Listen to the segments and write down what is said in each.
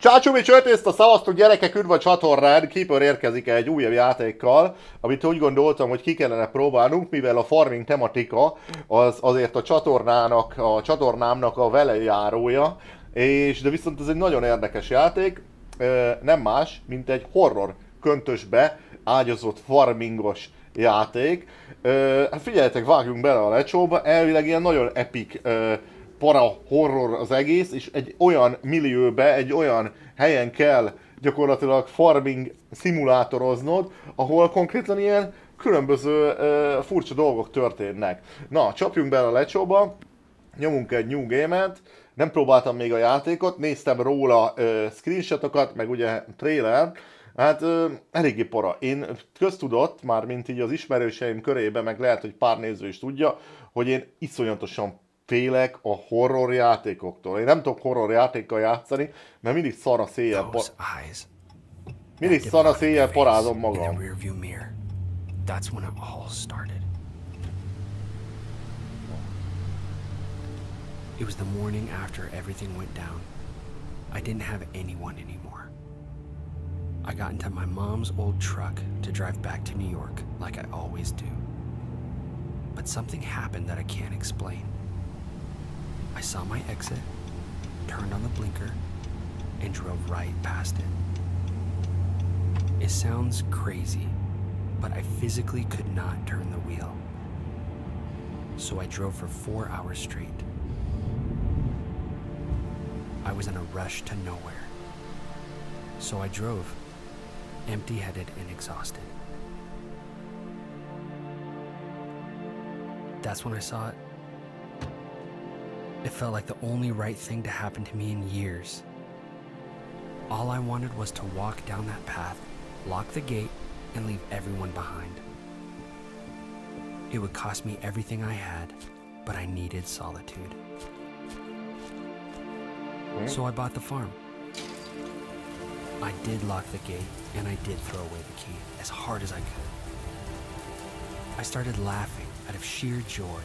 Csácsumi a szavaztuk gyerekek, üdv a csatornán, Keeper érkezik egy újabb játékkal, amit úgy gondoltam, hogy ki kellene próbálnunk, mivel a farming tematika az azért a csatornának, a csatornámnak a velejárója, és de viszont ez egy nagyon érdekes játék, nem más, mint egy horror köntösbe ágyazott farmingos játék. Hát figyeljetek, vágjunk bele a lecsóba, elvileg ilyen nagyon epic para horror az egész, és egy olyan millióbe, egy olyan helyen kell gyakorlatilag farming szimulátoroznod, ahol konkrétan ilyen különböző uh, furcsa dolgok történnek. Na, csapjunk bele a lecsóba, nyomunk egy new game-et, nem próbáltam még a játékot, néztem róla uh, screenshotokat, meg ugye trailer, Hát uh, eléggé para. Én köztudott, már mint így az ismerőseim körében, meg lehet, hogy pár néző is tudja, hogy én iszonyatosan félek a horror játékoktól. Én nem tudok horror játékkal játszani, mert mindig szar a széjjel, mindig szar a széjjel parázom magam. That's when it all started. It was the morning after everything went down. I didn't have anyone anymore. I got into my mom's old truck to drive back to New York, like I always do. But something happened that I can't explain. I saw my exit, turned on the blinker, and drove right past it. It sounds crazy, but I physically could not turn the wheel. So I drove for four hours straight. I was in a rush to nowhere. So I drove, empty headed and exhausted. That's when I saw it it felt like the only right thing to happen to me in years. All I wanted was to walk down that path, lock the gate, and leave everyone behind. It would cost me everything I had, but I needed solitude. Hmm? So I bought the farm. I did lock the gate, and I did throw away the key as hard as I could. I started laughing out of sheer joy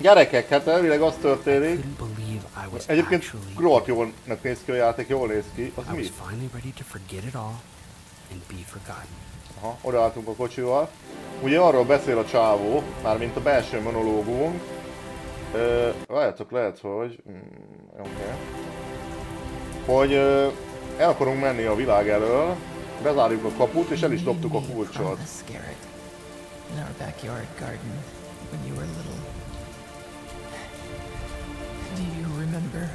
Gyerekek, hát elvileg az történik. Egyébként rohadt jól néz ki a játék, jól néz ki. Az mi? Aha, odaálltunk a kocsival. Ugye arról beszél a csávó, mármint a belső monológunk. Ö, várjátok, lehet, hogy... Mm, oké. Okay. Hogy ö, el akarunk menni a világ elől, bezárjuk a kaput, és el is dobtuk a kulcsot. In our backyard garden when you were little. Do you remember?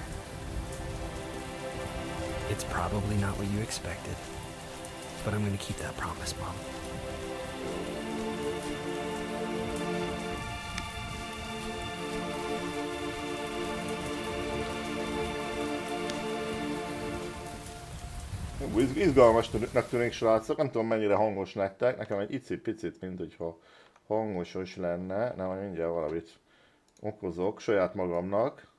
It's probably not what you expected, but I'm gonna keep that promise, Mom. Izgalmasnak tűnik srácok, nem tudom mennyire hangos nektek, nekem egy icipicit, mint hogyha hangosos lenne, nem, mindjárt valamit okozok saját magamnak,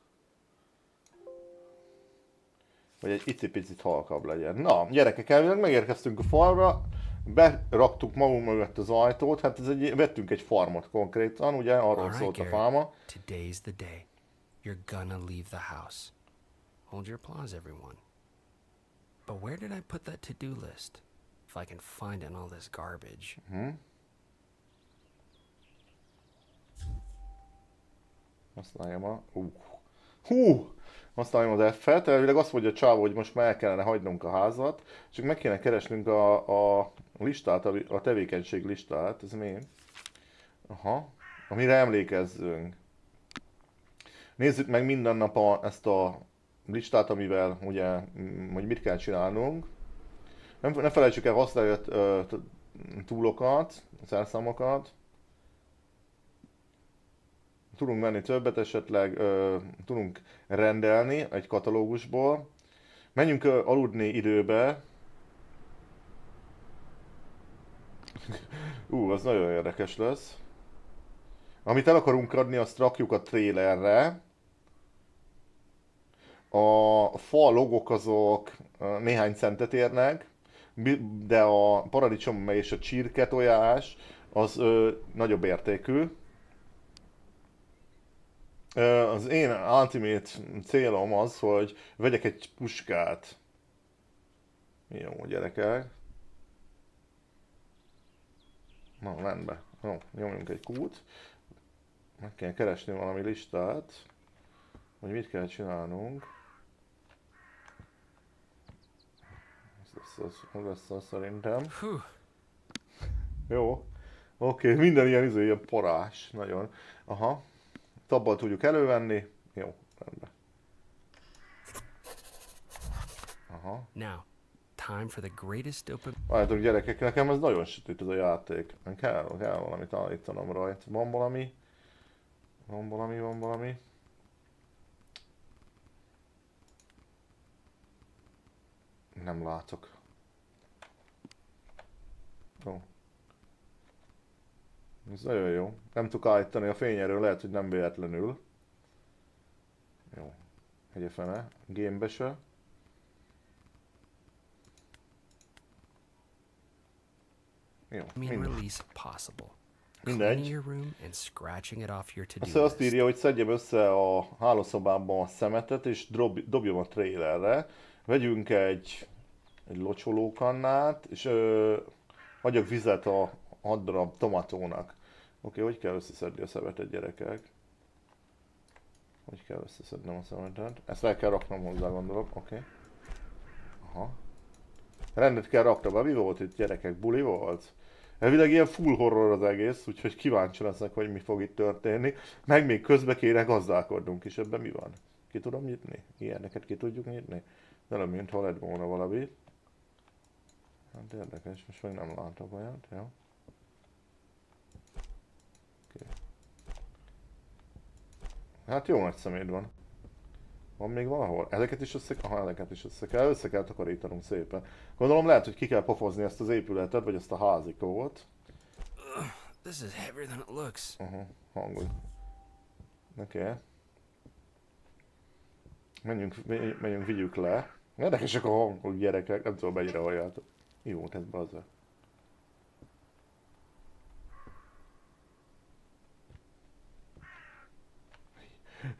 hogy egy icipicit halkabb legyen. Na, gyerekek, elvileg megérkeztünk a falra, beraktuk magunk mögött az ajtót, hát ez egy, vettünk egy farmot konkrétan, ugye, arról right, szólt a fáma. Today's the day. You're gonna leave the house. Hold your applause, everyone. But where did I put that to-do list? If I can find it in all this garbage. Hmm? Használjam a... Uh. Hú! Használjam az F-et, elvileg azt mondja a csávó, hogy most már el kellene hagynunk a házat, csak meg kéne keresnünk a, a listát, a tevékenység listát, ez mi? Aha, amire emlékezzünk. Nézzük meg minden nap a, ezt a listát, amivel ugye, hogy mit kell csinálnunk. Nem, ne felejtsük el használni a túlokat, a szerszámokat tudunk venni többet, esetleg ö, tudunk rendelni egy katalógusból. Menjünk ö, aludni időbe. Ú, az nagyon érdekes lesz. Amit el akarunk adni, azt rakjuk a trailerre. A fa logok azok néhány centet érnek, de a paradicsom és a csirke tojás az ö, nagyobb értékű. Az én ultimate célom az, hogy vegyek egy puskát. Jó, gyerekek. Na, rendben. Jó, nyomjunk egy kút. Meg kell keresni valami listát, hogy mit kell csinálnunk. Ez lesz az, az, lesz az szerintem. Jó. Oké, okay, minden ilyen izé, ilyen porás. Nagyon. Aha. Tabbal tudjuk elővenni. Jó, rendben. Aha. Now, time for the greatest open... Várjátok gyerekek, nekem ez nagyon sötét ez a játék. Kell, kell valamit állítanom rajta. Van valami? Van valami, van valami? Nem látok. Jó. Ez nagyon jó. Nem tudok állítani a fényerről, lehet, hogy nem véletlenül. Jó. Egy fene. Gamebe se. Jó, mindegy. Mindegy. Azt, azt írja, hogy szedjem össze a hálószobában a szemetet, és dob, dobjam a trailerre. Vegyünk egy, egy locsolókannát, és ö, adjak vizet a 6 darab tomatónak. Oké, okay, hogy kell összeszedni a szemetet, gyerekek? Hogy kell összeszednem a szemetet? Ezt el kell raknom hozzá, gondolom. Oké. Okay. Aha. Rendet kell raknom. Mi volt itt, gyerekek? Buli volt? Elvileg ilyen full horror az egész, úgyhogy kíváncsi leszek, hogy mi fog itt történni. Meg még közbe kéne gazdálkodnunk is, ebben mi van? Ki tudom nyitni? Ilyeneket ki tudjuk nyitni? De nem, mintha lett volna valami. Hát érdekes, most meg nem látok olyat, jó? Okay. Hát jó nagy szeméd van. Van még valahol? Ezeket is össze, aha, ezeket is össze kell, össze kell takarítanunk szépen. Gondolom lehet, hogy ki kell pofozni ezt az épületet, vagy ezt a házikót. This is heavier than it looks. Aha, uh-huh, hangul. Oké. Okay. Menjünk, menjünk, vigyük le. Érdekesek a hangok, gyerekek, nem tudom mennyire halljátok. Jó, ez bazza.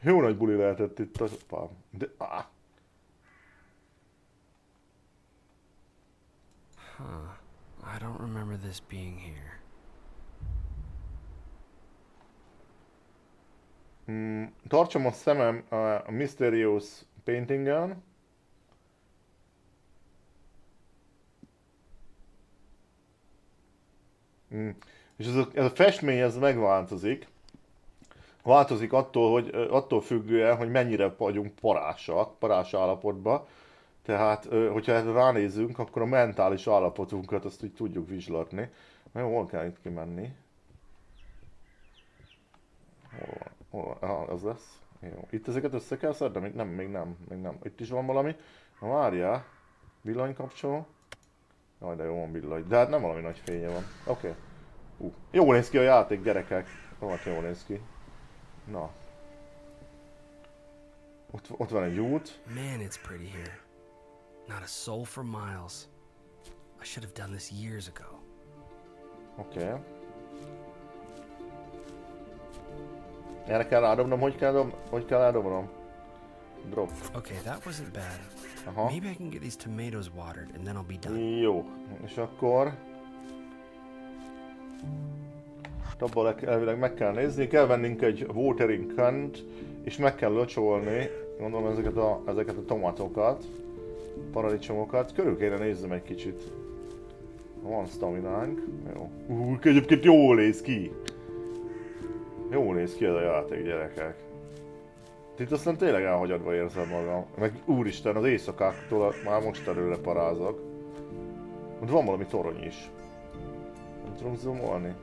Jó nagy buli lehetett itt a pár. De, ah. Huh. I don't remember this being here. Mm, tartsam a szemem a Mysterious paintingen. Mm. És ez a, ez a festmény ez megváltozik változik attól, hogy attól függően, hogy mennyire vagyunk parásak, parás állapotban. Tehát, hogyha erre ránézünk, akkor a mentális állapotunkat azt úgy tudjuk vizslatni. Na jó, hol kell itt kimenni? Hol van? Hol van? Aha, az lesz. Jó. Itt ezeket össze kell szednem? Nem, még nem, még nem. Itt is van valami. Na várjál. Villanykapcsoló. Jaj, de jó van villany. De hát nem valami nagy fénye van. Oké. Okay. Uh. Jó néz ki a játék, gyerekek. Rohadt jó néz ki. Na. Ott, ott van egy út. Man, it's pretty here. Not a soul for miles. I should have done this years ago. Oké. Okay. Erre kell rádobnom, hogy kell, dob, hogy kell rádobnom? Drop. Okay, that wasn't bad. Aha. Maybe I can get these tomatoes watered and then I'll be done. Jó. És akkor... abból elvileg meg kell nézni, kell vennünk egy watering can és meg kell locsolni, gondolom ezeket a, ezeket a tomátokat, paradicsomokat, körül kéne nézzem egy kicsit. Van staminánk, jó. Uh, egyébként jól néz ki! Jól néz ki ez a játék, gyerekek. Itt aztán tényleg elhagyadva érzem magam. Meg úristen, az éjszakáktól már most előre parázok. Ott van valami torony is. Nem tudom zoomolni.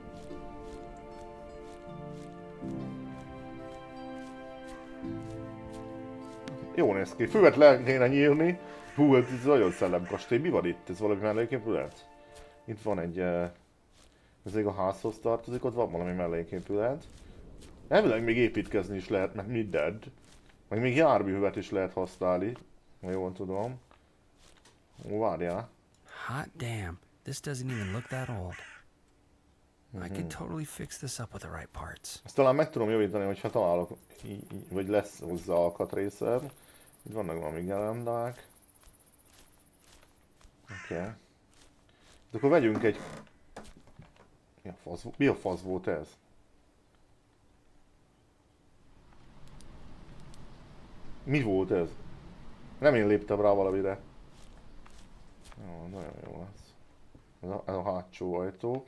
Jó néz ki. Füvet le kéne nyírni. Hú, ez nagyon szellemkastély. Mi van itt? Ez valami melléképület? Itt van egy... Uh, ez még a házhoz tartozik, ott van valami melléképület. Elvileg még építkezni is lehet, mert mindent. Meg még járművet is lehet használni. Ha jól tudom. Ó, várjál. Hot damn, this doesn't even look that old. I could totally fix this up with the right parts. Ezt talán meg tudom javítani, hogyha találok, vagy lesz hozzá alkatrészed. Itt vannak valami gelendák. Oké. Okay. De akkor vegyünk egy... Mi a fasz, mi a fasz volt ez? Mi volt ez? Nem én léptem rá valamire. Jó, nagyon jó lesz. Ez a, ez a hátsó ajtó.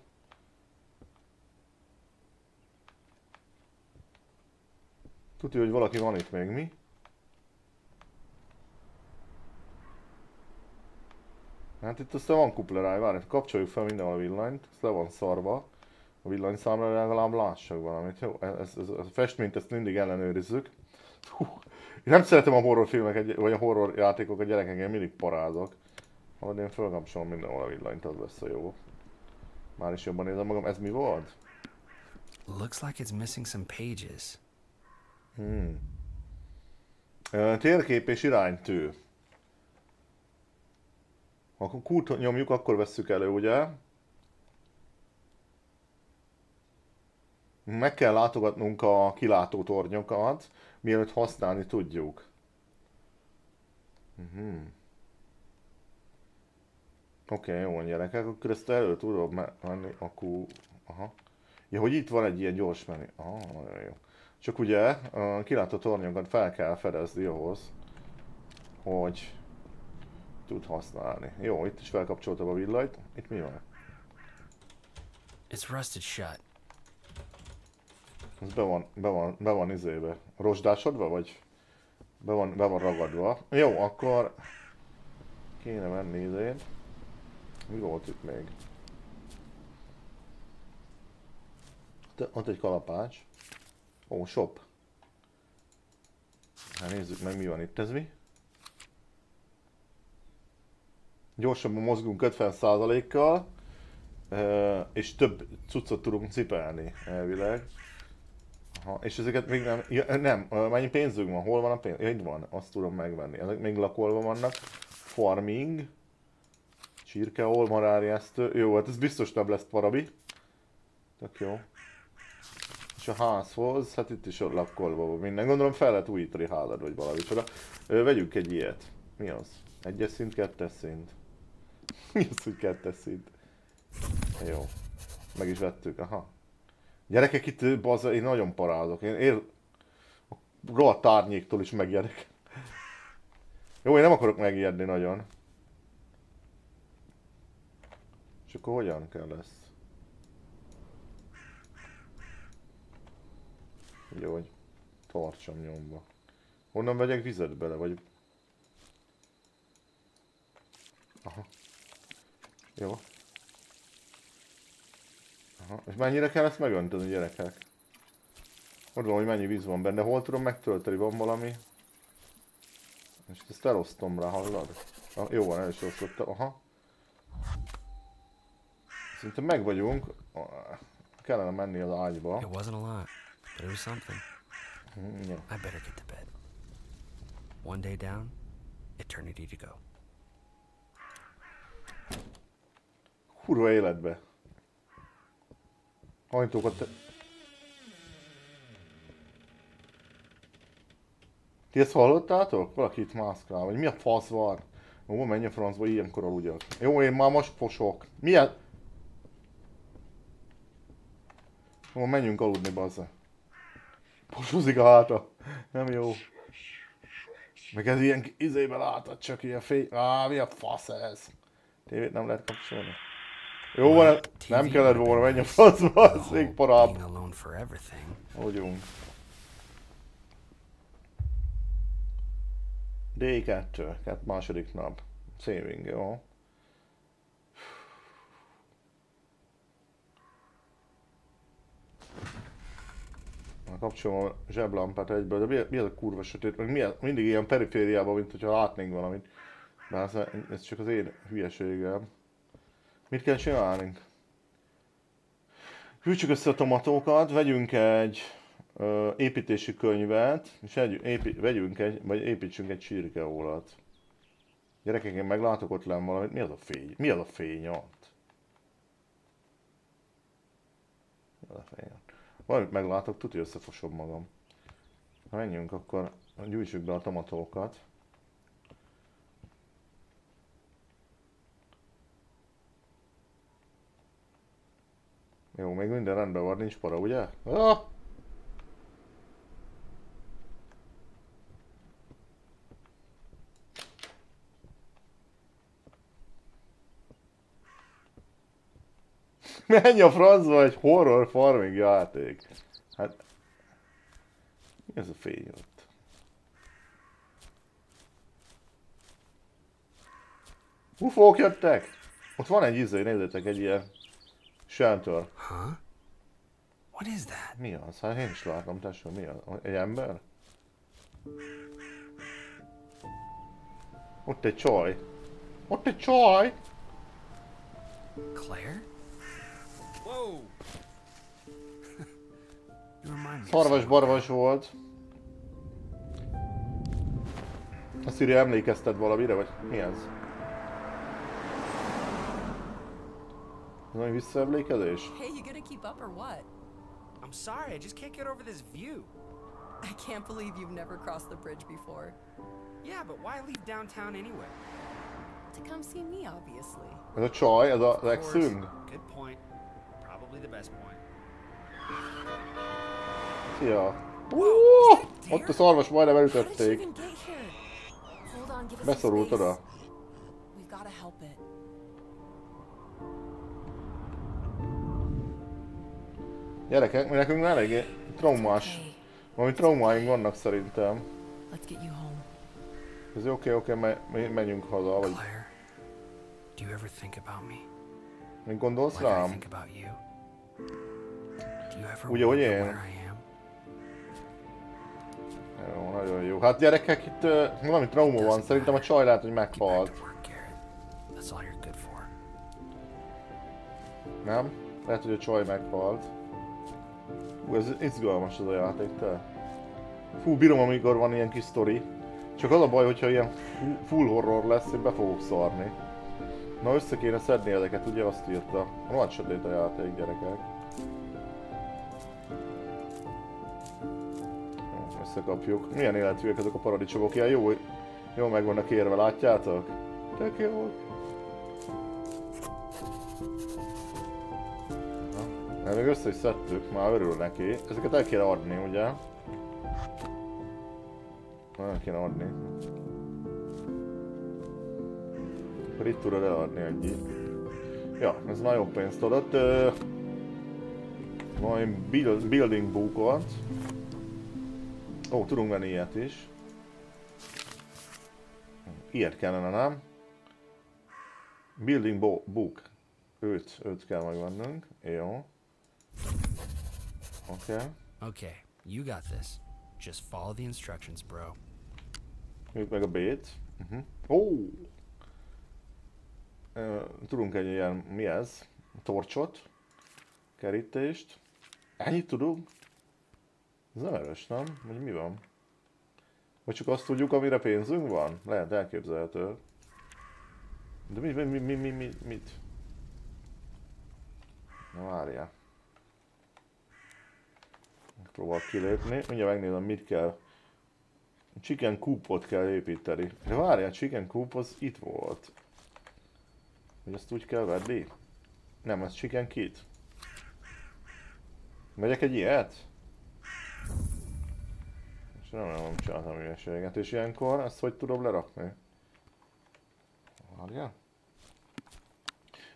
Tudja, hogy valaki van itt még, mi? Hát itt aztán van kupleráj, várj, kapcsoljuk fel minden a villanyt, ez le van szarva. A villanyszámra legalább lássak valamit, jó? Ez, ez, ez, a festményt ezt mindig ellenőrizzük. Hú, én nem szeretem a horrorfilmeket, vagy a horror játékokat gyerekek, én mindig parázok. Halad én felkapcsolom mindenhol a villanyt, az lesz a jó. Már is jobban nézem magam, ez mi volt? Looks like it's missing some pages. Ö, Térkép és iránytű. Ha kút nyomjuk, akkor vesszük elő, ugye? Meg kell látogatnunk a kilátó tornyokat, mielőtt használni tudjuk. Mhm. Oké, okay, jó van gyerekek, akkor ezt elő tudom me- menni, akkor... Aha. Ja, hogy itt van egy ilyen gyors menü. Nagyon jó. Csak ugye a kilátó tornyokat fel kell fedezni ahhoz, hogy tud használni. Jó, itt is felkapcsoltam a villanyt. Itt mi van? It's rusted shut. Ez be van, be van, be van izébe. Rozsdásodva vagy? Be van, be van ragadva. Jó, akkor kéne menni izén. Mi volt itt még? Ott egy kalapács. Ó, shop. Hát nézzük meg mi van itt, ez mi? Gyorsabban mozgunk 50%-kal, ö, és több cuccot tudunk cipelni elvileg. Aha, és ezeket még nem, ja, nem, mennyi pénzünk van, hol van a pénz? Ja, itt van, azt tudom megvenni. Ezek még lakolva vannak. Farming. Csirkeol, marárjesztő. Jó, hát ez biztos nem lesz parabi. Tök jó. És a házhoz, hát itt is ott lakolva van minden. Gondolom fel lehet újítani házad, vagy valami csoda. Vegyünk egy ilyet. Mi az? Egyes szint, kettes szint. Mi az, hogy kettes szint? Jó. Meg is vettük, aha. Gyerekek itt, ö, baza, én nagyon parázok. Én ér... A rohadt árnyéktól is megijedek. Jó, én nem akarok megijedni nagyon. És akkor hogyan kell lesz? Jó, hogy tartsam nyomba. Honnan vegyek vizet bele, vagy... Aha. Jó. Aha. És mennyire kell ezt megönteni, gyerekek? Ott van, hogy mennyi víz van benne. Hol tudom megtölteni? Van valami? És ezt elosztom rá, hallod? Ah, jó van, el is osztottam. Aha. Szerintem meg vagyunk. Ah, Kellene menni az ágyba. It wasn't a lot, but it was something. Mm, Jó. I better get to bed. One day down, eternity to go. Kurva életbe. Hajtókat te... Ti ezt hallottátok? Valaki itt mászkál, vagy mi a fasz van? Jó, menj a francba, ilyenkor aludjak. Jó, én már most fosok. Milyen? Jó, menjünk aludni, bazza. Posúzik a háta. Nem jó. Meg ez ilyen izébe látod, csak ilyen fény... Á, mi a fasz ez? Tévét nem lehet kapcsolni. Jó van, nem kellett volna, menj a faszba, The az whole még parább. being alone for everything. Agyunk. D2, kett második nap. Saving, jó. Kapcsolom a zseblampát egyből, de mi, mi ez a kurva sötét, meg mi ez, mindig ilyen perifériában, mint hogyha látnénk valamit. De ez, ez csak az én hülyeségem. Mit kell csinálnunk? Gyűjtsük össze a tomatókat, vegyünk egy ö, építési könyvet, és egy, épi, vegyünk egy, vagy építsünk egy csirkeólat. Gyerekek, én meglátok ott lenn valamit. Mi az a fény? Mi az a fény ott? Ez a fény. Valamit meglátok, tudja összefosom magam. Ha menjünk, akkor gyűjtsük be a tomatókat. Jó, még minden rendben van, nincs para, ugye? Ah! Menj a francba egy horror farming játék. Hát... Mi ez a fény ott? Ufók jöttek! Ott van egy izé, nézzétek, egy ilyen... Shelter. Huh? What is that? Mi az? Hát én is látom, tesó, mi az? Egy ember? Ott egy csaj. Ott egy csaj! Claire? Szarvas barvas volt. Azt írja, emlékezted valamire, vagy mi ez? Ez valami visszaemlékezés? Hey, you gonna keep up or what? I'm sorry, I just can't get over this view. I can't believe you've never crossed the bridge before. Yeah, but why leave downtown anyway? To come see me, obviously. Ez a csaj, ez a exünk? Good point. Probably the best point. Szia! Whoa, ott a szarvas majdnem elütötték. Beszorult oda. Gyerekek, mi nekünk eléggé traumás. Valami traumáink vannak szerintem. Ez oké, oké, menjünk haza, vagy Claire, do you ever think about me? mit gondolsz rám? Ugye, hogy én? Jó, nagyon jó. Hát gyerekek, itt uh, valami trauma van, szerintem a csaj lehet, hogy meghalt. Nem? Lehet, hogy a csaj meghalt. Hú, ez izgalmas ez a játék, te. Fú, bírom, amikor van ilyen kis sztori. Csak az a baj, hogyha ilyen fu- full horror lesz, én be fogok szarni. Na össze kéne szedni ezeket, ugye azt írta. Nagy sötét a játék, gyerekek. Összekapjuk. Milyen életűek ezek a paradicsomok, ilyen jó, jó meg vannak érve, látjátok? Tök jó. Hát még össze is szedtük, már örül neki. Ezeket el kéne adni, ugye? El kéne adni. Akkor itt tudod eladni egy Ja, ez már pénzt adott. Ö, build, building bookot. Ó, tudunk venni ilyet is. Ilyet kellene, nem? Building bo- book. Őt, őt kell megvennünk. Jó. Oké. Okay. Okay, you got this. Just follow the instructions, bro. Nyújt meg a B-t. Uh-huh. Ó! Ö, Tudunk egy ilyen, mi ez? Torcsot. Kerítést. Ennyit tudunk? Ez nem erős, nem? Vagy mi van? Vagy csak azt tudjuk, amire pénzünk van? Lehet, elképzelhető. De mi, mi, mi, mi, mi, mi mit? Na várjál. Próbál kilépni. Mindjárt megnézem, mit kell. Chicken coopot kell építeni. De várjál, chicken coop az itt volt. Hogy ezt úgy kell venni? Nem, ez chicken kit. Megyek egy ilyet? És nem, nem csináltam hülyeséget. És ilyenkor ezt hogy tudom lerakni? Várjál.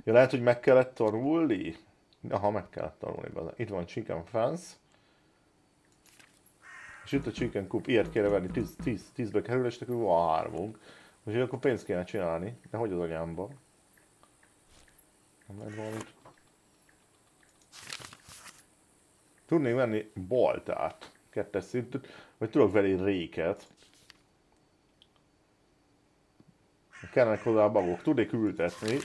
Ja, lehet, hogy meg kellett tanulni? Aha, meg kellett tanulni. Be. Itt van chicken fence. És itt a chicken coop, ilyet kéne venni, 10, 10, 10-be kerül, és nekünk van hármunk. Úgyhogy akkor pénzt kéne csinálni. De hogy az anyámba? Nem valamit? Tudnék venni baltát, kettes szintűt, vagy tudok venni réket. Kellenek hozzá a bagok, tudnék ültetni.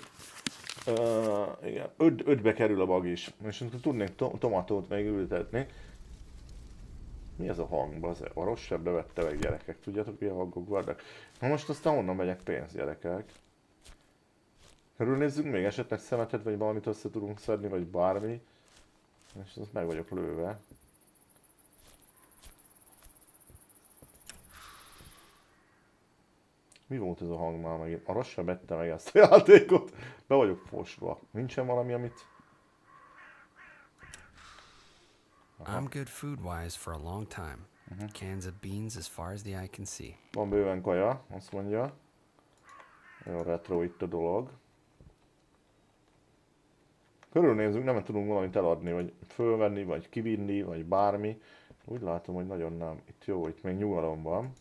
Uh, igen, öt, ötbe kerül a bag is. És akkor tudnék to- tomatót még. Mi ez a hang, az A rosszabbra vette meg gyerekek, tudjátok milyen hangok vannak? Na most aztán honnan megyek pénzt gyerekek? Körülnézzünk még esetleg szemetet, vagy valamit össze tudunk szedni, vagy bármi. És azt meg vagyok lőve. Mi volt ez a hang már megint? Arra sem vette meg ezt a játékot. Be vagyok fosva. Nincsen valami, amit... I'm good food wise for a long time. Cans of beans as far as the eye can see. Van bőven kaja, azt mondja. Jó retro itt a dolog. Körülnézünk, nem tudunk valamit eladni, vagy fölvenni, vagy kivinni, vagy bármi. Úgy látom, hogy nagyon nem. Itt jó, itt még nyugalom van.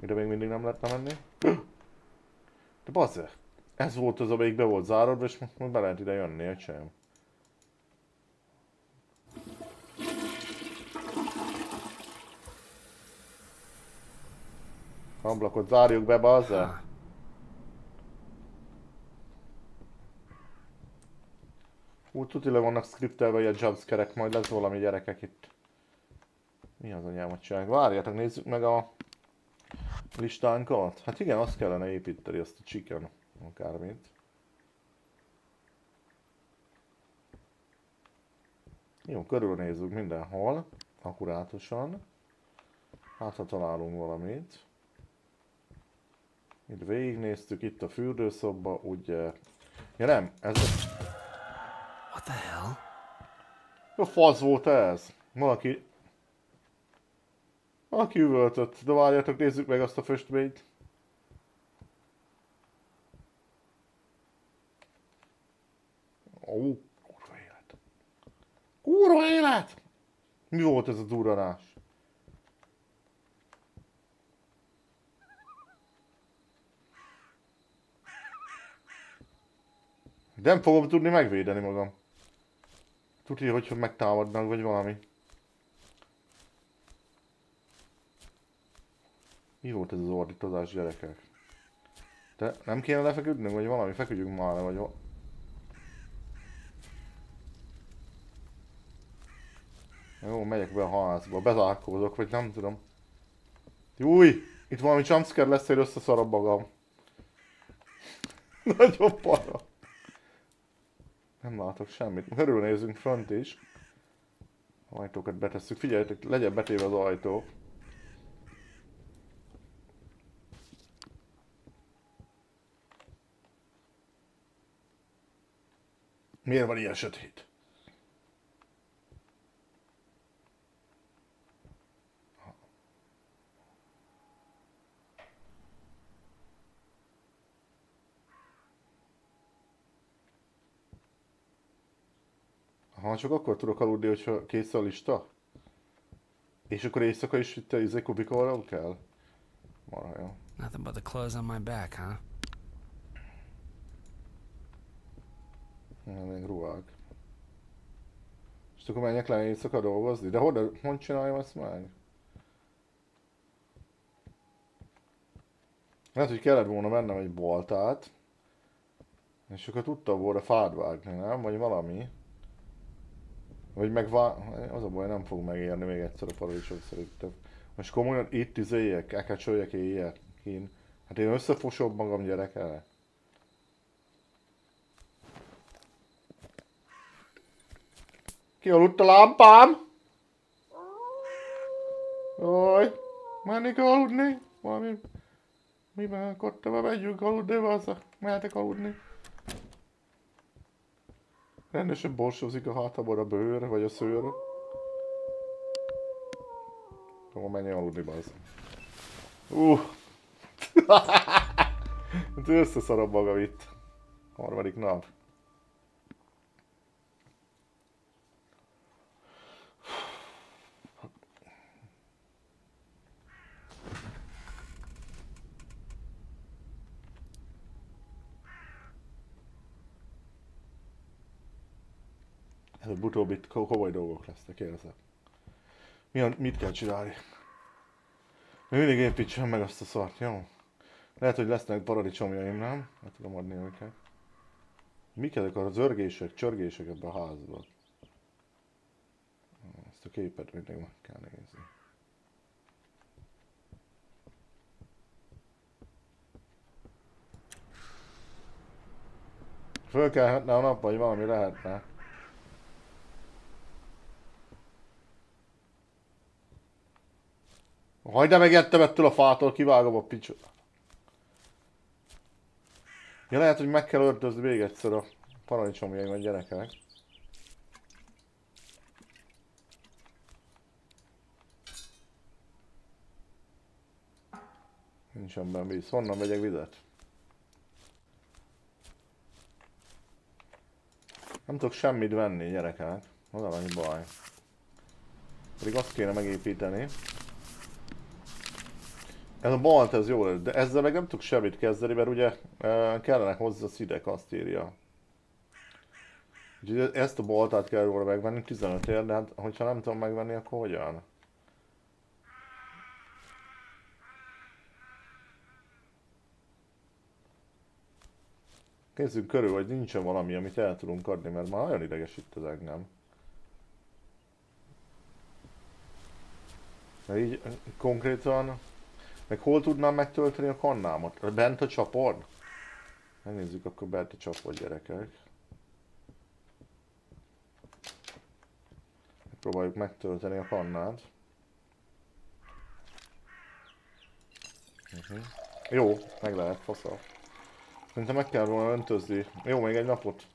Ide még mindig nem lehetne menni. De bazze! Ez volt az, amelyik be volt zárodva, és most be lehet ide jönni, öcsém. Ablakot zárjuk be, bazze! Úgy tutileg vannak skriptelve ilyen jumpscare majd lesz valami gyerekek itt. Mi az anyámat csinálják? Várjátok, nézzük meg a listánkat. Hát igen, azt kellene építeni, azt a chicken, akármit. Jó, körülnézzük mindenhol, akkurátusan. Hát, ha találunk valamit. Itt végignéztük, itt a fürdőszoba, ugye... Ja nem, ez a... A fasz volt ez? Valaki... Valaki üvöltött, de várjátok, nézzük meg azt a föstményt. Ó, kurva élet. Kurva élet! Mi volt ez a durranás? Nem fogom tudni megvédeni magam. Tudja, hogy megtámadnak, vagy valami. Mi volt ez az ordítozás, gyerekek? De nem kéne lefeküdnünk, vagy valami? Feküdjünk már le, vagy val- Jó, megyek be a házba, bezárkózok, vagy nem tudom. Júj! Itt valami jumpscare lesz, hogy összeszarom magam. Nagyon para. Nem látok semmit. Körülnézünk fönt is. Ajtókat betesszük. Figyeljetek, legyen betéve az ajtó. Miért van ilyen sötét? Ha csak akkor tudok aludni, hogyha kész a lista? És akkor éjszaka is itt izé kubikolnom kell? Marha jó. Nothing but the clothes on my back, huh? Nem, még ruhák. És akkor menjek le éjszaka dolgozni? De hogy, hogy csináljam ezt meg? Lehet, hogy kellett volna mennem egy boltát. És akkor tudtam volna fát vágni, nem? Vagy valami. Vagy meg az a baj, nem fog megérni még egyszer a paradicsom szerintem. Most komolyan itt izéljek, ekecsöljek éjjel kín. Hát én összefosom magam gyerekele. Ki aludt a lámpám? Jaj, menni kell aludni? Valami... Mi mehekodtam, megyünk aludni, vaza. Mehetek aludni. Rendesen borsózik a hátamon a bőr, vagy a szőr. Jó, menj aludni, bazd. Uh. Összeszarom magam itt. Harmadik nap. Előbb-utóbb itt ko- komoly dolgok lesznek, érzem. Mi mit kell csinálni? Mindig építsem meg azt a szart, jó? Lehet, hogy lesznek paradicsomjaim, nem? Meg tudom adni őket. Mik ezek a zörgések, csörgések ebben a házban? Ezt a képet mindig meg kell nézni. Fölkelhetne a nap, vagy valami lehetne. Hagyd megettem ettől a fától, kivágom a picsot. Ja lehet, hogy meg kell öltözni még egyszer a paradicsomjaim a gyerekek. Nincsen benne víz. Honnan megyek vizet? Nem tudok semmit venni, gyerekek. Az annyi baj. Pedig azt kéne megépíteni. Ez a balt, ez jó, de ezzel meg nem tudok semmit kezdeni, mert ugye e, kellenek hozzá szidek, azt írja. Úgyhogy ezt a baltát kell róla megvenni, 15 ér, de hát hogyha nem tudom megvenni, akkor hogyan? Nézzünk körül, hogy nincsen valami, amit el tudunk adni, mert már nagyon idegesít ez engem. De így konkrétan, meg hol tudnám megtölteni a kannámat? Bent a csapon? Megnézzük akkor bent a csapon gyerekek. Próbáljuk megtölteni a kannát. Uh-huh. Jó, meg lehet, faszal. Szerintem meg kell volna öntözni. Jó, még egy napot.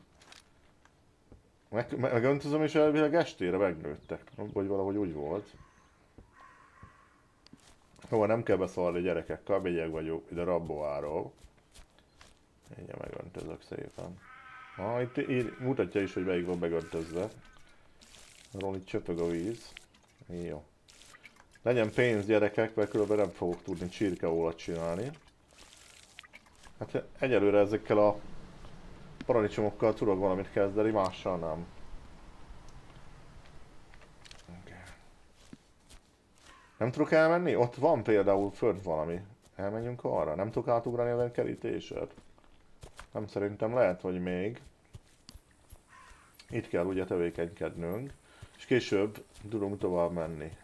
Meg, meg öntözöm és elvileg estére megnőttek. Vagy valahogy úgy volt. Jó, nem kell beszólni gyerekekkel, megyek vagyok ide Rabboáról. Én megöntözök szépen. Ah, itt így mutatja is, hogy melyik van megöntözve. Arról itt csöpög a víz. Jó. Legyen pénz gyerekek, mert különben nem fogok tudni csirkeólat csinálni. Hát egyelőre ezekkel a paradicsomokkal tudok valamit kezdeni, mással nem. Nem tudok elmenni? Ott van például fönt valami. Elmenjünk arra? Nem tudok átugrani a kerítéset? Nem szerintem lehet, hogy még. Itt kell ugye tevékenykednünk. És később tudunk tovább menni.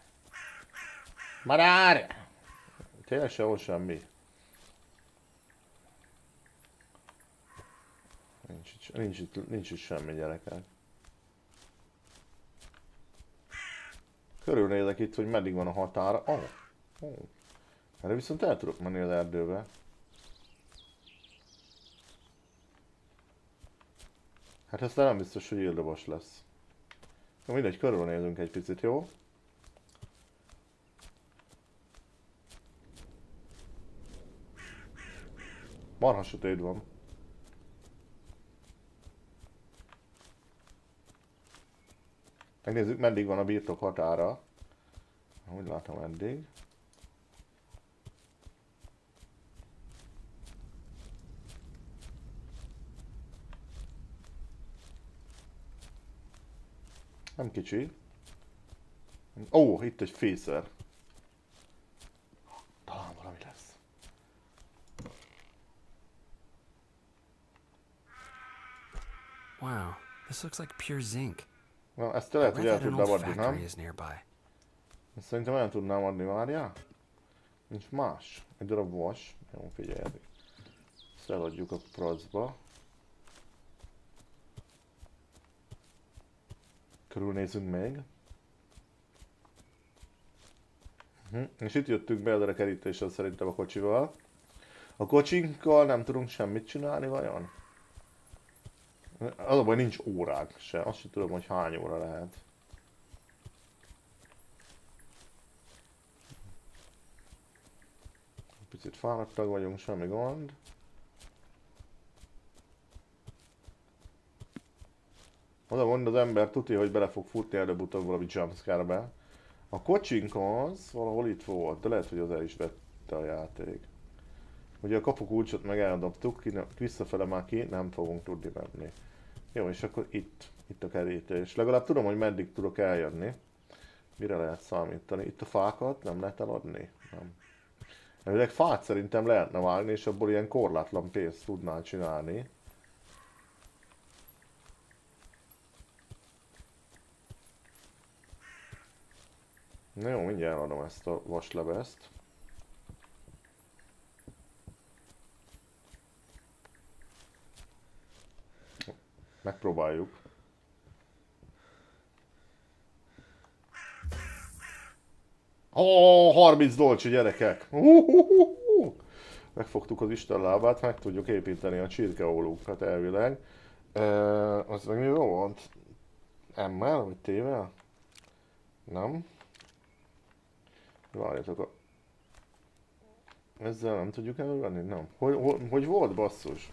Madár! Tényleg sehol semmi. Nincs itt, nincs itt, nincs itt semmi gyerekek. Körülnézek itt, hogy meddig van a határa. Oh, oh. Erre viszont el tudok menni az erdőbe. Hát ez nem biztos, hogy érdekes lesz. Jó, mindegy, körülnézünk egy picit, jó? Marha sötét van. Megnézzük, meddig van a birtok határa. Úgy látom eddig. Nem kicsi. Ó, itt egy fészer. Talán valami lesz. Wow, this looks like pure zinc. Na, ezt te lehet, hogy el tudnám adni, nem? Ezt szerintem el tudnám adni, várjál. Nincs más. Egy darab vas. Jó, figyelj. Ezt eladjuk a pracba. Körülnézünk még. Uh-huh. És itt jöttünk be a kerítéssel szerintem a kocsival. A kocsinkkal nem tudunk semmit csinálni vajon? Az a baj, nincs órák se. Azt sem tudom, hogy hány óra lehet. Picit fáradtak vagyunk, semmi gond. Az a gond az ember tudja, hogy bele fog futni előbb-utóbb valami jumpscare-be. A kocsink az valahol itt volt, de lehet, hogy az el is vette a játék. Ugye a kapukulcsot meg eldobtuk, visszafele már ki nem fogunk tudni menni. Jó, és akkor itt, itt a kerítés. Legalább tudom, hogy meddig tudok eljönni. Mire lehet számítani? Itt a fákat nem lehet eladni? Nem. Elvileg fát szerintem lehetne vágni, és abból ilyen korlátlan pénzt tudnál csinálni. Na jó, mindjárt adom ezt a vaslevezt. Megpróbáljuk. Ó, 30 dolcsi gyerekek! Megfogtuk az Isten lábát, meg tudjuk építeni a csirkeólókat elvileg. E, az meg mi volt? M-mel vagy T-vel? Nem? Várjatok a... Ezzel nem tudjuk elővenni? Nem. Hogy, hogy, hogy volt basszus?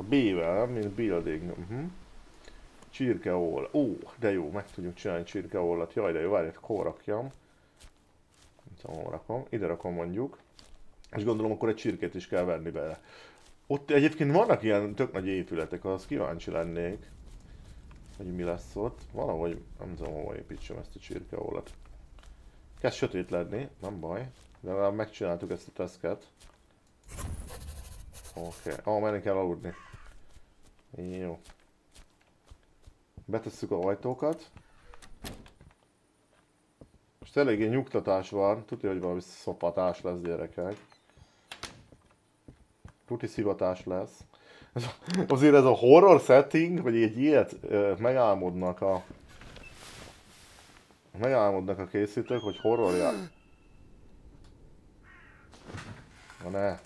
A B-vel, mint building. Uh-huh. Csirkeól. Ó, de jó, meg tudjuk csinálni csirkeólat. Jaj, de jó, várjatok, hol rakjam. Nem tudom, rakom. Ide rakom mondjuk. És gondolom, akkor egy csirkét is kell venni bele. Ott egyébként vannak ilyen tök nagy épületek, az kíváncsi lennék. Hogy mi lesz ott. Valahogy, nem tudom, hova építsem ezt a csirkeólat. Kezd sötét lenni, nem baj. De már megcsináltuk ezt a teszket. Oké, okay. ah, menni kell aludni. Jó. Betesszük a ajtókat. Most eléggé nyugtatás van, tudja, hogy valami szopatás lesz gyerekek. Tuti szivatás lesz. Azért ez a horror setting, vagy egy ilyet megálmodnak a... Megálmodnak a készítők, hogy horror já... Na ne.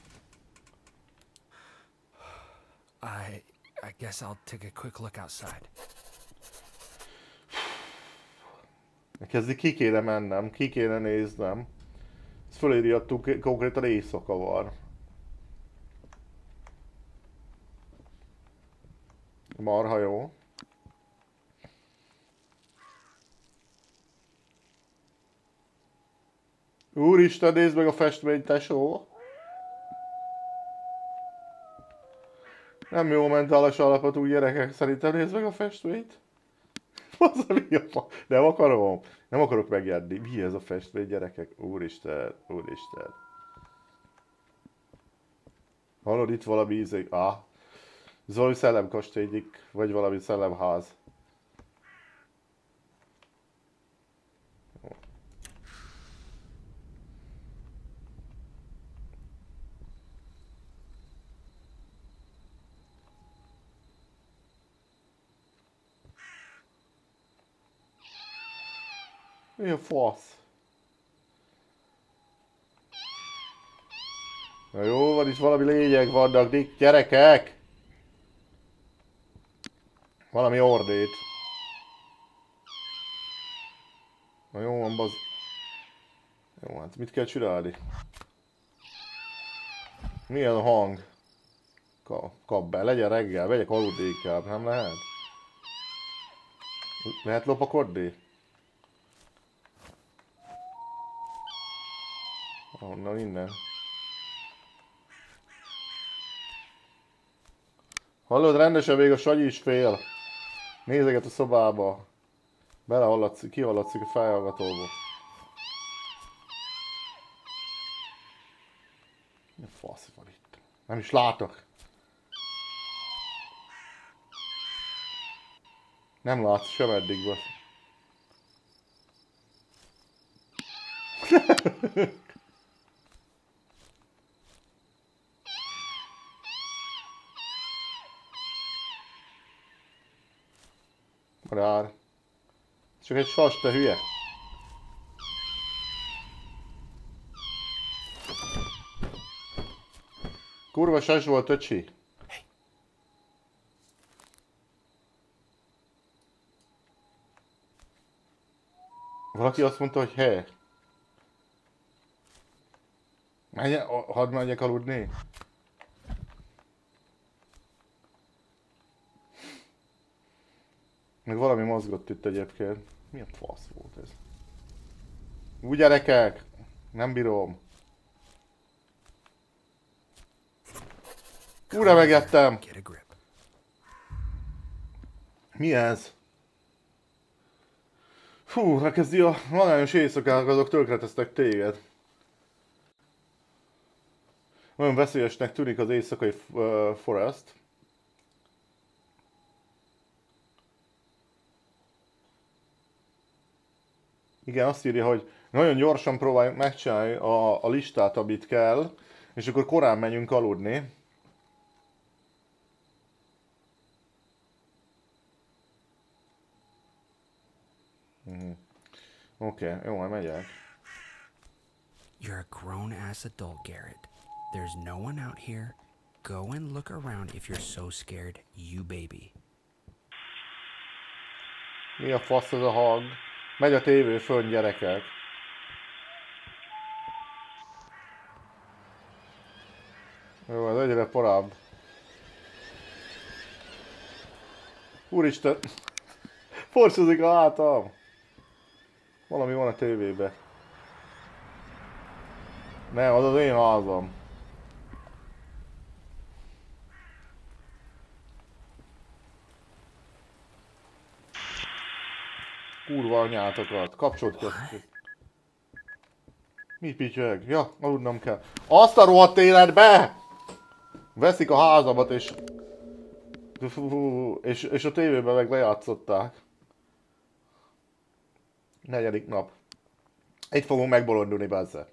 I guess I'll take a quick look outside. Kezdi ki kéne mennem, ki kéne néznem. Ezt fölírjattuk, konkrétan éjszaka van. Marha jó. Úristen, nézd meg a festményt, tesó! Nem jó mentális alapotú gyerekek, szerintem nézd meg a festményt. Az a mi a? Nem akarom. Nem akarok megjárni. Mi ez a festmény, gyerekek? Úristen, úristen. Hallod itt valami ízé? Ah. Zoli szellemkastélyik, vagy valami szellemház. Mi a fasz? Na jó, van itt valami lényeg vannak, dik gyerekek! Valami ordét. Na jó van, baz... Jó, hát mit kell csinálni? Milyen hang? Ka kap be, legyen reggel, vegyek aludni inkább, nem lehet? Lehet lopakodni? Onnan innen. Hallod, rendesen még a Sanyi is fél. Nézeget a szobába. Belehallatszik, kihallatszik a fejhallgatóba. Mi a fasz van itt? Nem is látok. Nem látsz sem eddig, basz. Rár. Csak egy sas, te hülye. Kurva sas volt, öcsi. Valaki azt mondta, hogy he. Menj, hadd menjek aludni. Meg valami mozgott itt egyébként. Mi a fasz volt ez? Úgy gyerekek! Nem bírom. Újra megettem! Mi ez? Fú, elkezdi a magányos éjszakák, azok tönkretesztek téged. Olyan veszélyesnek tűnik az éjszakai uh, forest. Igen, azt írja, hogy nagyon gyorsan próbáljuk megcsinálni a, a listát, amit kell, és akkor korán menjünk aludni. Mm. Oké, okay, jó, majd megyek. You're a grown ass adult, Garrett. There's no one out here. Go and look around if you're so scared, you baby. Mi a fasz ez a hang? Megy a tévé fönn, gyerekek. Jó, ez egyre porább. Úristen! Forcsozik a hátam! Valami van a tévébe. Nem, az az én házam. Kurva anyátokat, kapcsolt ki. Mi pityeg? Ja, aludnom kell. Azt a rohadt életbe! Veszik a házamat és... És, és a tévében meg lejátszották. Negyedik nap. Itt fogunk megbolondulni, bazze.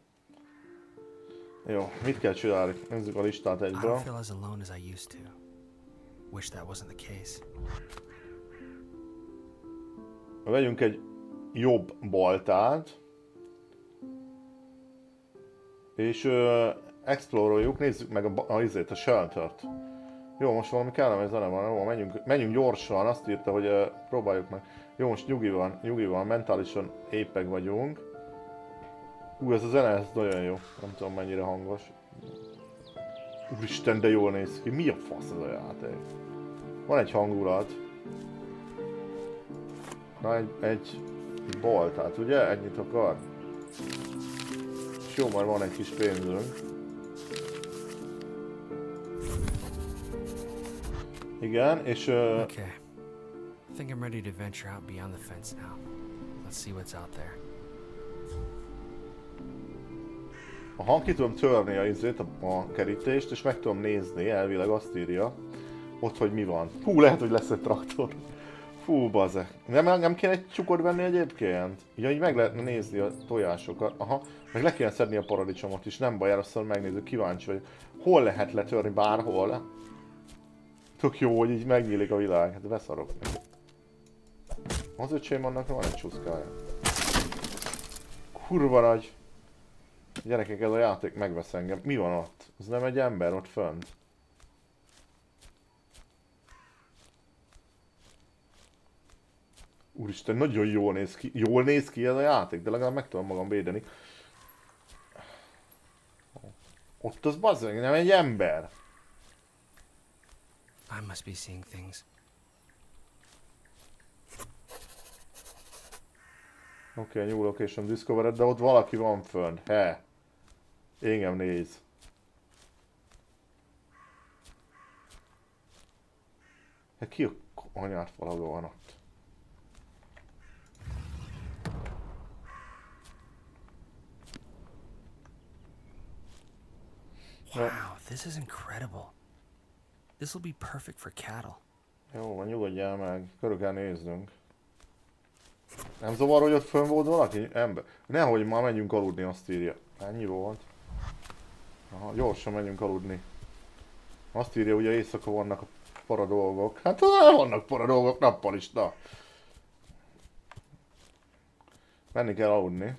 Jó, mit kell csinálni? Nézzük a listát I egyből. don't feel as alone as I used to. Wish that wasn't the case. Vegyünk egy jobb baltát. És ö, exploroljuk, nézzük meg a, a, izét, a sheltert. Jó, most valami kellemes zene van, jó, menjünk, menjünk gyorsan, azt írta, hogy ö, próbáljuk meg. Jó, most nyugi van, nyugi van, mentálisan épek vagyunk. Hú, ez a zene, ez nagyon jó. Nem tudom mennyire hangos. Úristen, de jól néz ki. Mi a fasz ez a játék? Van egy hangulat. Na, egy, egy boltát, ugye? Ennyit akar? És jó, már van egy kis pénzünk. Igen, és uh, Okay. I think I'm ready to venture out beyond the fence now. Let's see what's out there. ha ki tudom törni a, izét, a, a kerítést, és meg tudom nézni, elvileg azt írja, ott, hogy mi van. Hú, lehet, hogy lesz egy traktor. Fú, baze. Nem, nem kéne egy csukot venni egyébként? Ja, így meg lehetne nézni a tojásokat. Aha, meg le kéne szedni a paradicsomot is, nem baj, azt megnézzük, kíváncsi vagyok. Hol lehet letörni bárhol? Tök jó, hogy így megnyílik a világ, hát beszarok. Az öcsém annak van egy csúszkája. Kurva nagy. Gyerekek, ez a játék megvesz engem. Mi van ott? Az nem egy ember ott fönt? Úristen, nagyon jól néz ki. Jól néz ki ez a játék, de legalább meg tudom magam védeni. Ott az bazzeg, nem egy ember. I must be seeing things. Oké, okay, new location discovered, de ott valaki van fönn. He. Engem néz. Hát ki a anyát valahol van ott? Wow, this is incredible. This will be perfect for cattle. Jó, van, nyugodjál meg. Körül kell néznünk. Nem zavar, hogy ott fönn volt valaki? Ember. Nehogy már menjünk aludni, azt írja. Ennyi volt. Aha, gyorsan menjünk aludni. Azt írja, ugye éjszaka vannak a para dolgok. Hát vannak para dolgok nappal is, na. Menni kell aludni.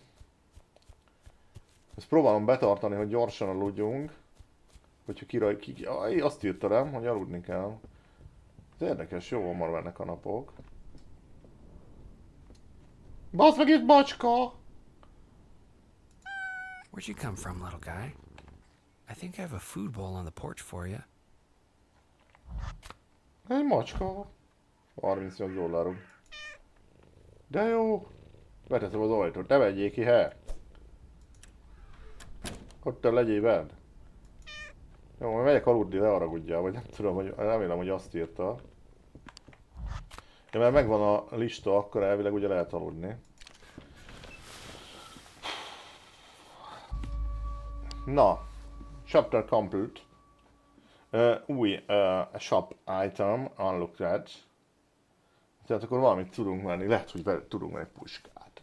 Ezt próbálom betartani, hogy gyorsan aludjunk. Hogyha kiraj, ki, aj, azt írta rám, hogy aludni kell. Ez érdekes, jó van ennek a napok. Basz meg itt bacska! Where'd you come from, little guy? I think I have a food bowl on the porch for you. Egy macska. 38 dollárunk. De jó. Beteszem az ajtót, ne vegyék ki, he. Ott te legyél benn. Jó, majd megyek aludni, ne haragudjál, vagy nem tudom, hogy remélem, hogy azt írta. Ja, mert megvan a lista, akkor elvileg ugye lehet aludni. Na, chapter complete. Uh, új uh, shop item unlocked. Tehát akkor valamit tudunk venni, lehet, hogy vele tudunk venni puskát.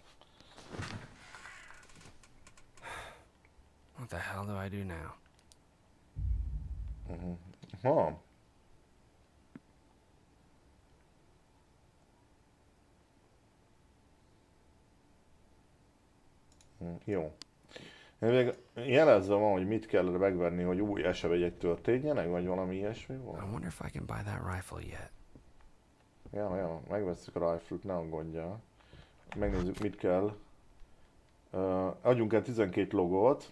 What the hell do I do now? Ha. Hm, Jó. Még jelezve van, hogy mit kellene megvenni, hogy új esevegyek történjenek, vagy valami ilyesmi I van? wonder if I can buy that rifle yet. Ja, ja, megveszük a rifle-t, ne aggódjál. Megnézzük, mit kell. Uh, adjunk el 12 logót.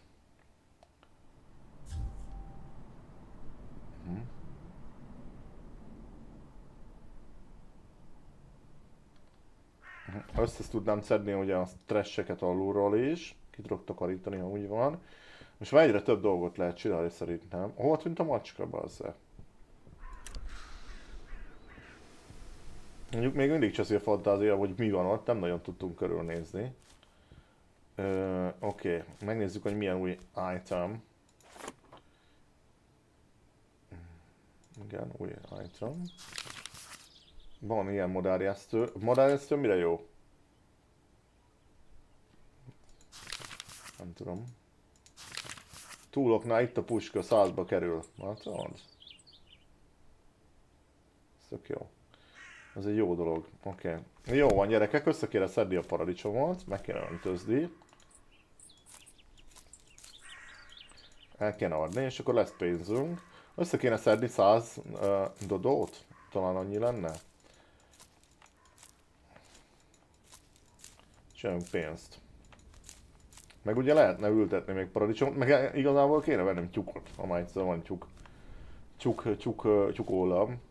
Össze tudnám szedni ugye a stresseket alulról is. Ki tudok takarítani, ha úgy van. Most már egyre több dolgot lehet csinálni szerintem. Hol tűnt a macska, bazze? Mondjuk még mindig cseszi a fantázia, hogy mi van ott, nem nagyon tudtunk körülnézni. Oké, okay. megnézzük, hogy milyen új item. Igen, új item. Van ilyen modárjesztő. Modárjesztő mire jó? Nem tudom. Túloknál itt a puska százba kerül. Látod? Ez tök jó. Ez egy jó dolog. Oké. Okay. Jó van gyerekek, össze kéne szedni a paradicsomot, meg kéne öntözni. El kéne adni, és akkor lesz pénzünk. Össze kéne szedni 100 uh, dodót, talán annyi lenne. Csináljunk pénzt. Meg ugye lehetne ültetni még paradicsomot, meg igazából kéne vennem tyukot, ha egyszer van tyuk. Tyuk, tyuk, tyukólam.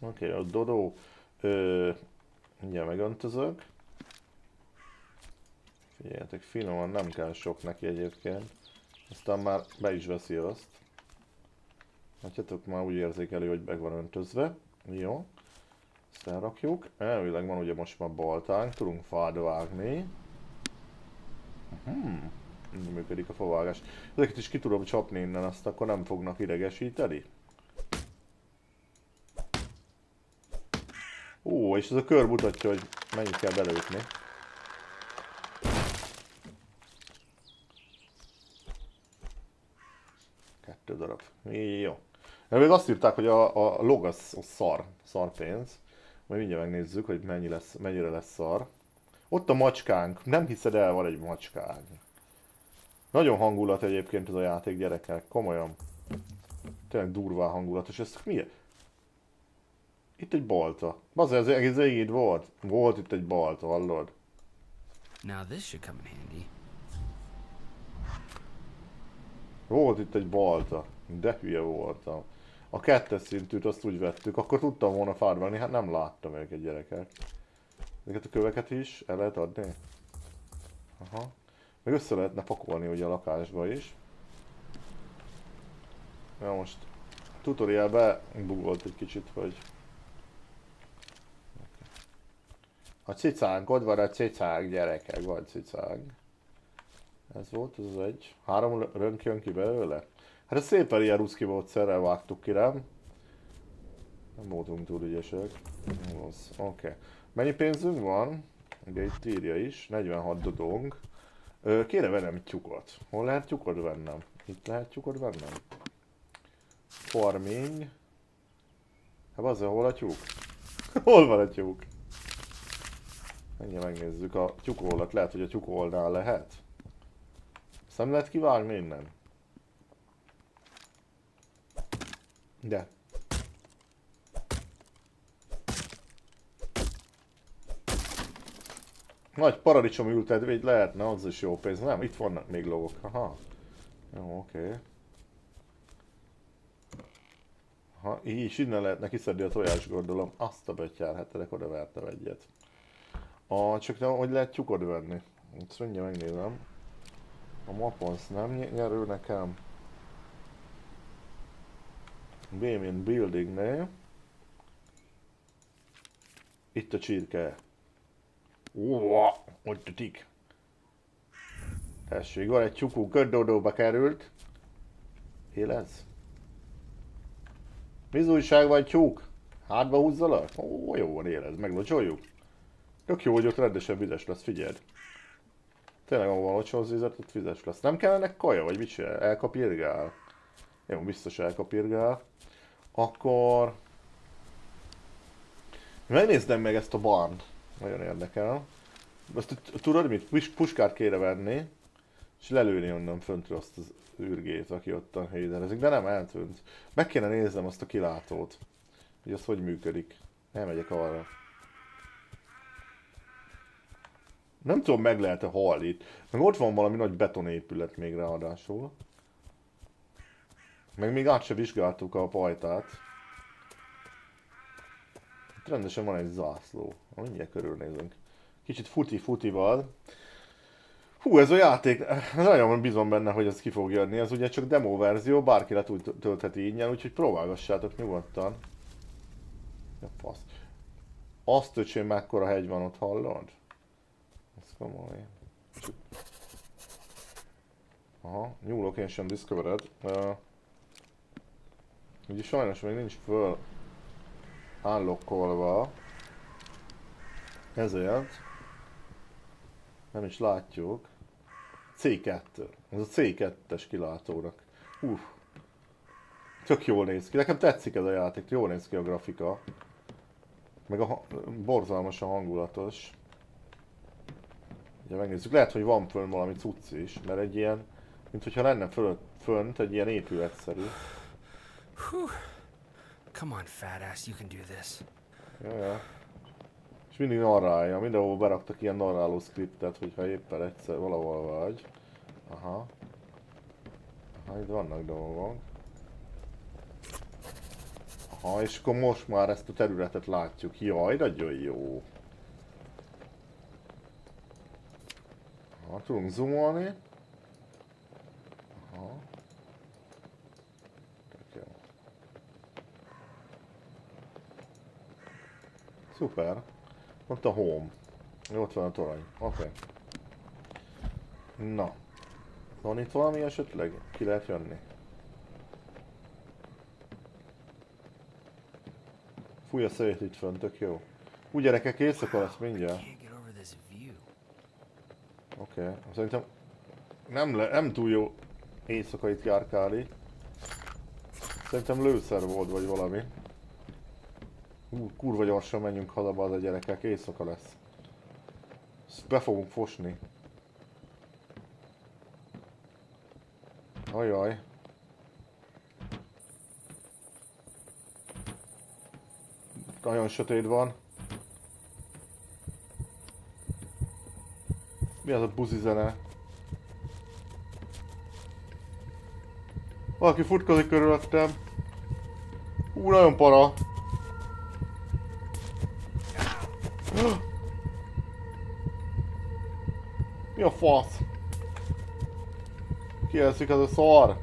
Oké, okay, a Dodó. Ö, ugye megöntözök. Figyeljetek, finoman nem kell sok neki egyébként. Aztán már be is veszi azt. Látjátok, már úgy érzékeli, hogy meg van öntözve. Jó. Ezt elrakjuk. Elvileg van ugye most már baltánk, tudunk fát vágni. Hmm. Így működik a favágás. Ezeket is ki tudom csapni innen, azt akkor nem fognak idegesíteni. Ó, és ez a kör mutatja, hogy mennyit kell belőtni. Kettő darab. Jó. Még azt írták, hogy a, a log az, az szar, szar pénz. Majd mindjárt megnézzük, hogy mennyi lesz, mennyire lesz szar. Ott a macskánk. Nem hiszed el, van egy macskánk. Nagyon hangulat egyébként ez a játék gyerekek, komolyan. Tényleg durvá hangulatos. Ez mi? Itt egy balta. Bazd, ez egész végig volt. Volt itt egy balta, hallod? Now this should come in handy. Volt itt egy balta. De hülye voltam. A kettes szintűt azt úgy vettük, akkor tudtam volna vágni, hát nem láttam őket gyerekek. Ezeket a köveket is el lehet adni? Aha. Meg össze lehetne pakolni ugye a lakásba is. Ja most tutorialbe bugolt egy kicsit, hogy A cicánk, ott van a cicánk, gyerekek, van cicánk. Ez volt, az egy. Három rönk jön ki belőle? Hát ez szépen ilyen ruszki módszerrel vágtuk ki, nem? Nem voltunk túl ügyesek. Oké. Okay. Mennyi pénzünk van? Ugye itt írja is, 46 dodónk. Kéne vennem tyukot. Hol lehet tyukot vennem? Itt lehet tyukot vennem? Farming. Hát az, hol a tyúk? hol van a tyúk? Mindjárt megnézzük a tyukollat. Lehet, hogy a tyukolnál lehet. Ezt nem lehet kivágni innen? De. Nagy paradicsom ültetvény lehetne, az is jó pénz. Nem, itt vannak még logok. Aha. Jó, oké. Okay. Ha, így is innen lehetne kiszedni a tojás gondolom. Azt a betyár, hát ennek oda vertem egyet. A, csak nem, hogy lehet tyukod venni. Itt mondja, megnézem. A maponsz nem nyerő nekem. Bémin Buildingnél. Itt a csirke. Ó, ott a tik. Tessék, van egy csukú, köddódóba került. Élez? Mi újság vagy tyúk? Hátba húzzalak? Ó, jó van, élez, meglocsoljuk. Tök jó, hogy ott rendesen vizes lesz, figyeld. Tényleg, ahol olcsó az vizet, ott vizes lesz. Nem kellene kaja, vagy mit csinál? Elkapirgál? Jó, biztos elkapirgál. Akkor... Megnéztem meg ezt a barnt. Nagyon érdekel. Azt tudod mit? Pus- Puskát kéne venni, és lelőni onnan föntről azt az űrgét, aki ottan héderezik, de nem eltűnt. Meg kéne néznem azt a kilátót, hogy az hogy működik. Elmegyek arra. Nem tudom, meg lehet-e halni itt. Meg ott van valami nagy betonépület még ráadásul. Meg még át se vizsgáltuk a pajtát. Itt rendesen van egy zászló. Mindjárt körülnézünk. Kicsit futi-futival. Hú, ez a játék, nagyon bízom benne, hogy ez ki fog jönni. Ez ugye csak demo verzió, bárki le töltheti ingyen, úgyhogy próbálgassátok nyugodtan. Ja, fasz. Azt öcsém, mekkora hegy van ott, hallod? Ez komoly. Aha, new location discovered. Uh, ugye sajnos még nincs föl unlockolva. Ezért nem is látjuk. C2. Ez a C2-es kilátónak. Uff. Tök jól néz ki. Nekem tetszik ez a játék, jól néz ki a grafika. Meg a borzalmasan hangulatos. Ugye megnézzük, lehet, hogy van fönn valami cucc is, mert egy ilyen, mint hogyha lenne fönt egy ilyen épületszerű. Come on, fat ass, you can do this. Ja, ja. És mindig narrálja, mindenhol beraktak ilyen narráló skriptet, hogyha éppen egyszer valahol vagy. Aha. Aha, itt vannak dolgok. Aha, és akkor most már ezt a területet látjuk. Jaj, nagyon jó. Aha, tudunk zoomolni. Aha. Tök jó. Szuper. Ott a home. Ott van a torony. Oké. Okay. Na. Van itt valami esetleg? Ki lehet jönni? Fúj a szét itt fönt, tök jó. Úgy gyerekek, éjszaka lesz mindjárt. Oké. Okay. Szerintem nem, le, nem túl jó éjszaka itt járkálni. Szerintem lőszer volt, vagy valami. Hú, kurva gyorsan menjünk haza az a gyerekek, éjszaka lesz. Ezt be fogunk fosni. Ajaj. Nagyon sötét van. Mi az a buzi zene? Valaki futkozik körülöttem. Hú, nagyon para. Mi a fasz? Kielszik az a szar?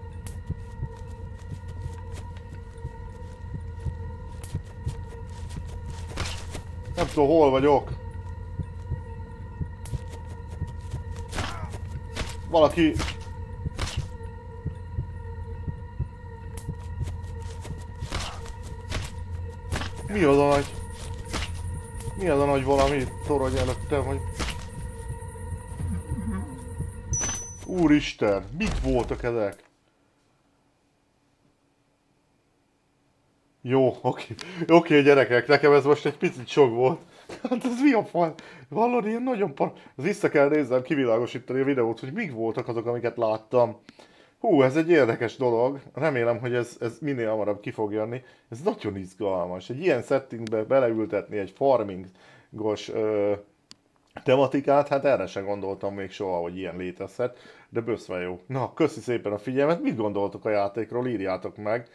Nem tudom hol vagyok. Valaki... Mi az a nagy... Mi az a nagy valami torony előttem, hogy... Úristen, mit voltak ezek? Jó, oké, oké gyerekek, nekem ez most egy picit sok volt. Hát ez mi a fan? Valami ilyen nagyon par... Az vissza kell néznem, kivilágosítani a videót, hogy mik voltak azok, amiket láttam. Hú, ez egy érdekes dolog. Remélem, hogy ez, ez minél hamarabb ki fog jönni. Ez nagyon izgalmas. Egy ilyen settingbe beleültetni egy farmingos ö, tematikát, hát erre sem gondoltam még soha, hogy ilyen létezhet, de böszve jó. Na, köszi szépen a figyelmet, mit gondoltok a játékról, írjátok meg.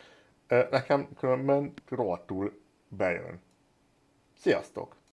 Nekem különben rohadtul bejön. Sziasztok!